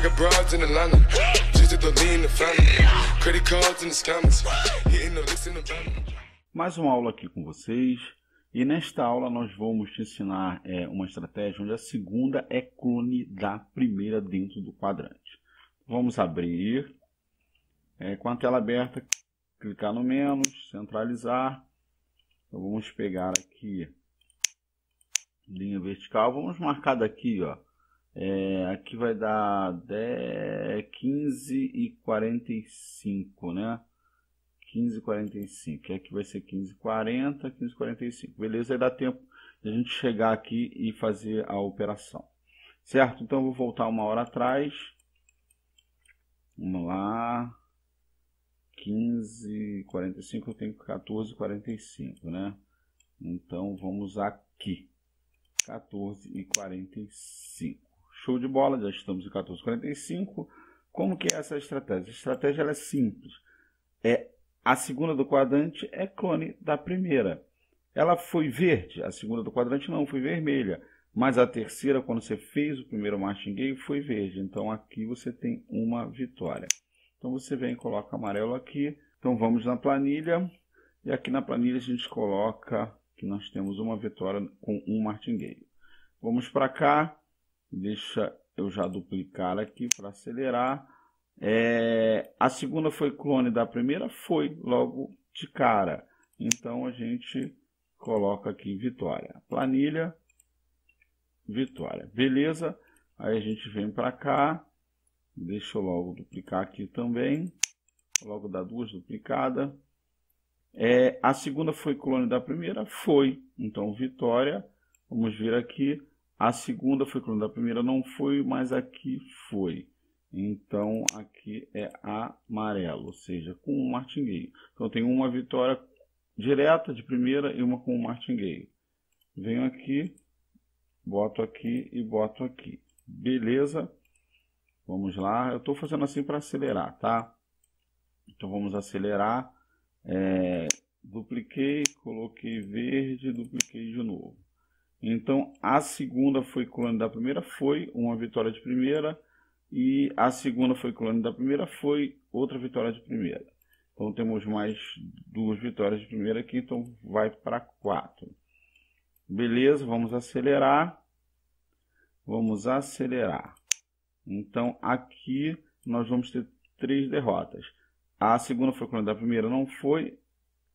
Got broads in Atlanta. Just to lean the family. Credit cards the scammers. The the. Mais uma aula aqui com vocês. E nesta aula nós vamos te ensinar é, uma estratégia onde a segunda é clone da primeira dentro do quadrante. Vamos abrir é, com a tela aberta, clicar no menos, centralizar. Então, vamos pegar aqui linha vertical, vamos marcar daqui, ó. É, aqui vai dar 10, 15 e 45, né? 15 e 45. Aqui vai ser 15 e 40, 15 e 45. Beleza? Aí dá tempo de a gente chegar aqui e fazer a operação. Certo? Então eu vou voltar uma hora atrás. Vamos lá. 15 45 eu tenho 14 45, né? Então vamos aqui. 14 e 45. Show de bola, já estamos em 14 e 45. Como que é essa estratégia? A estratégia é simples. É a segunda do quadrante é clone da primeira. Ela foi verde, a segunda do quadrante não foi vermelha, mas a terceira quando você fez o primeiro martingale foi verde. Então aqui você tem uma vitória. Então você vem e coloca amarelo aqui. Então vamos na planilha e aqui na planilha a gente coloca que nós temos uma vitória com um martingale. Vamos para cá, deixa eu já duplicar aqui para acelerar. É, a segunda foi clone da primeira, foi logo de cara. Então a gente coloca aqui vitória. Planilha, vitória. Beleza? Aí a gente vem para cá. Deixa eu logo duplicar aqui também. Logo dar duas duplicadas. É, a segunda foi clone da primeira? Foi. Então, vitória. Vamos ver aqui. A segunda foi clone da primeira? Não foi, mas aqui foi. Então, aqui é amarelo, ou seja, com um martingale. Então, tem uma vitória direta de primeira e uma com um martingale. Venho aqui, boto aqui e boto aqui. Beleza? Vamos lá. Eu estou fazendo assim para acelerar, tá? Então, vamos acelerar. É, dupliquei, coloquei verde, dupliquei de novo. Então, a segunda foi clone da primeira, foi uma vitória de primeira. E a segunda foi clone da primeira, foi outra vitória de primeira. Então, temos mais duas vitórias de primeira aqui, então vai para quatro. Beleza, vamos acelerar. Vamos acelerar. Então, aqui nós vamos ter três derrotas. A segunda foi clone da primeira, não foi.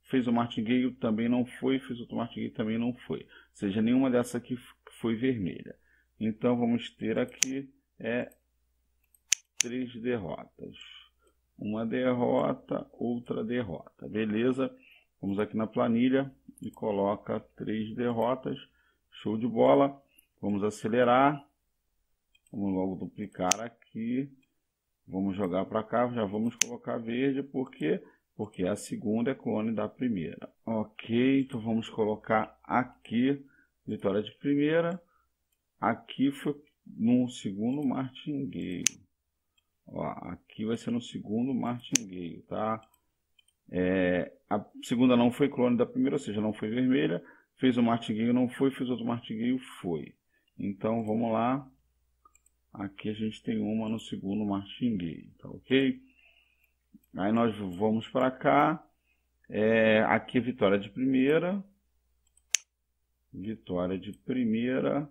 Fez o martingale, também não foi. Fez outro martingale, também não foi. Ou seja, nenhuma dessas aqui foi vermelha. Então, vamos ter aqui é, três derrotas. Uma derrota, outra derrota. Beleza? Vamos aqui na planilha e coloca três derrotas. Show de bola. Vamos acelerar. Vamos logo duplicar aqui. Vamos jogar para cá, já vamos colocar verde, por quê? Porque a segunda é clone da primeira. Ok, então vamos colocar aqui, vitória de primeira. Aqui foi no segundo martingale. Ó, aqui vai ser no segundo martingale, tá? É, a segunda não foi clone da primeira, ou seja, não foi vermelha. Fez o martingale, não foi. Fez outro martingale, foi. Então, vamos lá. Aqui a gente tem uma no segundo martingale, tá ok? Aí nós vamos para cá. É, aqui vitória de primeira. Vitória de primeira.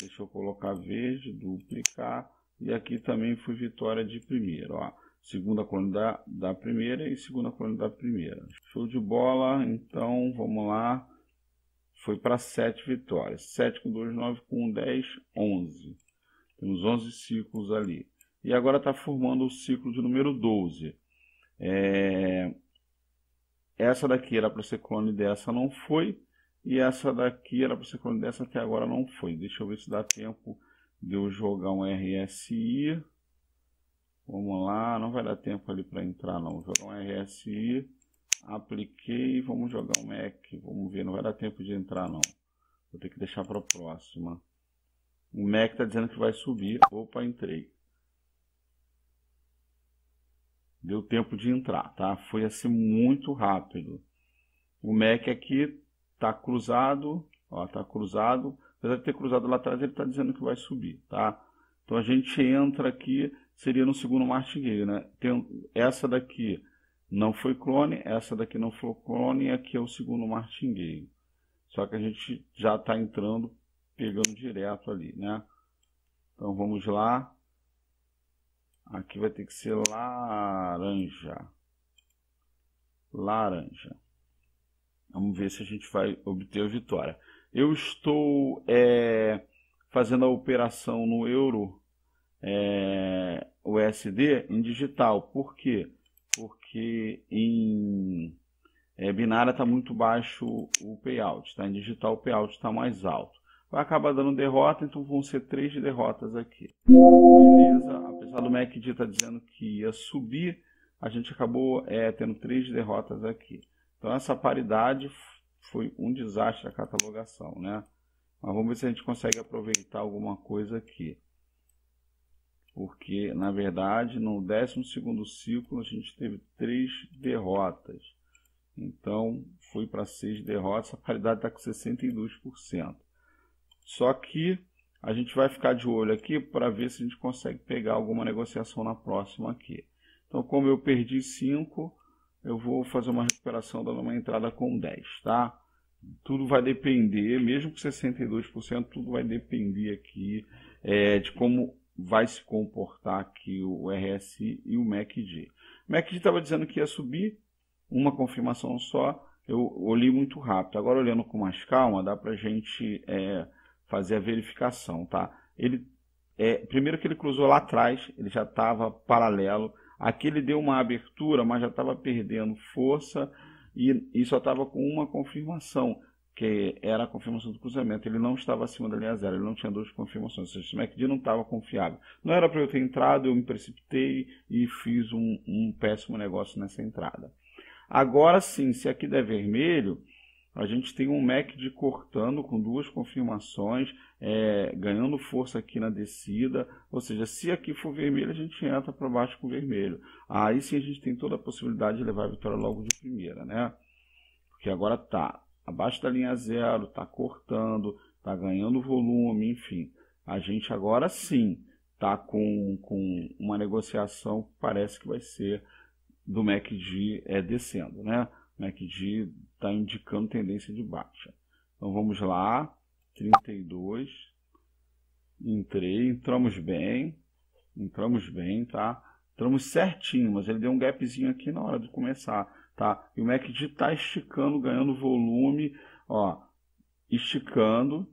Deixa eu colocar verde, duplicar. E aqui também foi vitória de primeira, ó. Segunda coluna da, da primeira e segunda coluna da primeira. Show de bola. Então, vamos lá. Foi para 7 vitórias. 7 com 2, 9 com 10, 11. Temos 11 ciclos ali. E agora está formando o ciclo de número 12. É... Essa daqui era para ser clone dessa, não foi. E essa daqui era para ser clone dessa, até agora não foi. Deixa eu ver se dá tempo de eu jogar um RSI. Vamos lá, não vai dar tempo ali para entrar não. Vou jogar um RSI, apliquei, vamos jogar um Mac. Vamos ver, não vai dar tempo de entrar não. Vou ter que deixar para a próxima. O Mac está dizendo que vai subir. Opa, entrei. Deu tempo de entrar, tá? Foi assim muito rápido. O Mac aqui está cruzado, ó, tá cruzado. Apesar de ter cruzado lá atrás, ele está dizendo que vai subir, tá? Então a gente entra aqui, seria no segundo martingale, né? Tem, essa daqui não foi clone, essa daqui não foi clone, e aqui é o segundo martingale. Só que a gente já está entrando, pegando direto ali, né? Então vamos lá. Aqui vai ter que ser laranja. Laranja. Vamos ver se a gente vai obter a vitória. Eu estou é, fazendo a operação no euro é, USD em digital. Por quê? Porque em é, binária está muito baixo o payout, tá? em digital o payout está mais alto. Vai acabar dando derrota, então vão ser três derrotas aqui. Beleza? Apesar do MACD estar tá dizendo que ia subir, a gente acabou é, tendo três derrotas aqui. Então essa paridade foi um desastre a catalogação, né? Mas vamos ver se a gente consegue aproveitar alguma coisa aqui. Porque, na verdade, no 12 ciclo a gente teve três derrotas. Então, foi para seis derrotas, a paridade está com 62%. Só que a gente vai ficar de olho aqui para ver se a gente consegue pegar alguma negociação na próxima aqui. Então, como eu perdi 5, eu vou fazer uma recuperação dando uma entrada com 10, tá? Tudo vai depender, mesmo com 62%, tudo vai depender aqui é, de como vai se comportar aqui o RSI e o MACD. O MACD estava dizendo que ia subir, uma confirmação só, eu olhei muito rápido. Agora olhando com mais calma, dá para a gente é, fazer a verificação, tá? Ele, é, primeiro que ele cruzou lá atrás, ele já estava paralelo, aqui ele deu uma abertura, mas já estava perdendo força e, e só estava com uma confirmação que era a confirmação do cruzamento. Ele não estava acima da linha zero, ele não tinha duas confirmações. O MACD não estava confiável. Não era para eu ter entrado, eu me precipitei e fiz um, um péssimo negócio nessa entrada. Agora sim, se aqui der vermelho, a gente tem um MACD cortando com duas confirmações, é, ganhando força aqui na descida. Ou seja, se aqui for vermelho, a gente entra para baixo com vermelho. Aí sim a gente tem toda a possibilidade de levar a vitória logo de primeira, né? Porque agora tá abaixo da linha zero, está cortando, está ganhando volume, enfim. A gente agora sim está com, com uma negociação que parece que vai ser do MACD é, descendo, né? MACD está indicando tendência de baixa. Então vamos lá, 32, entrei, entramos bem, entramos bem, tá? Entramos certinho, mas ele deu um gapzinho aqui na hora de começar tá? E o MACD está esticando, ganhando volume, ó, esticando.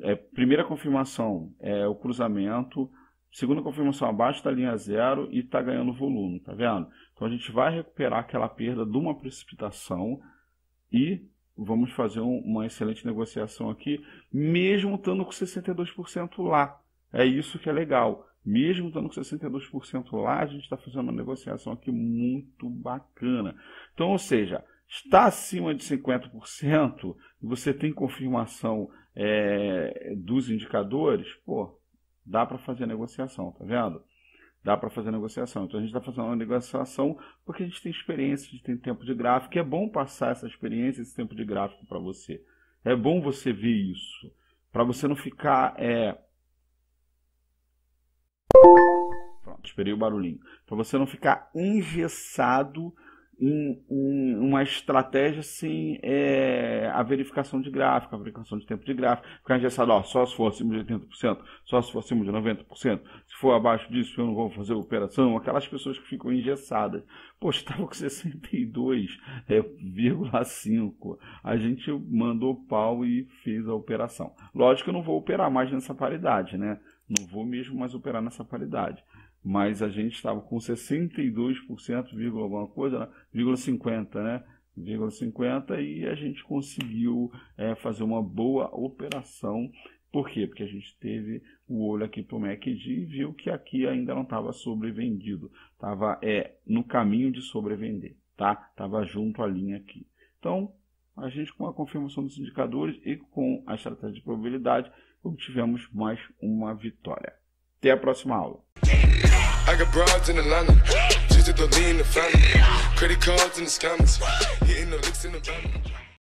É, primeira confirmação é o cruzamento, segunda confirmação abaixo da linha zero e está ganhando volume, tá vendo? Então a gente vai recuperar aquela perda de uma precipitação e vamos fazer um, uma excelente negociação aqui, mesmo estando com 62% lá. É isso que é legal mesmo estando com 62% lá, a gente está fazendo uma negociação aqui muito bacana. Então, ou seja, está acima de 50% e você tem confirmação é, dos indicadores, pô, dá para fazer negociação, tá vendo? Dá para fazer negociação. Então a gente está fazendo uma negociação porque a gente tem experiência, a gente tem tempo de gráfico. É bom passar essa experiência, esse tempo de gráfico para você. É bom você ver isso. Para você não ficar é, Pronto, esperei o barulhinho. Para você não ficar engessado uma estratégia sem é, a verificação de gráfico, a verificação de tempo de gráfico. Ficar engessado, ó, só se for acima de 80%, só se for acima de 90%. Se for abaixo disso, eu não vou fazer operação. Aquelas pessoas que ficam engessadas. Poxa, estava com 62,5%. É, a gente mandou pau e fez a operação. Lógico que eu não vou operar mais nessa paridade, né? Não vou mesmo mais operar nessa paridade. Mas a gente estava com 62%, vírgula alguma coisa, né? vírgula 50, né? Vírgula 50 e a gente conseguiu é, fazer uma boa operação. Por quê? Porque a gente teve o olho aqui para o MACD e viu que aqui ainda não estava sobrevendido. Estava é, no caminho de sobrevender, tá? Estava junto à linha aqui. Então, a gente com a confirmação dos indicadores e com a estratégia de probabilidade, obtivemos mais uma vitória. Até a próxima aula. I got broads in Atlanta, just to lean the family. Credit cards and the scammers, hitting the licks in the van.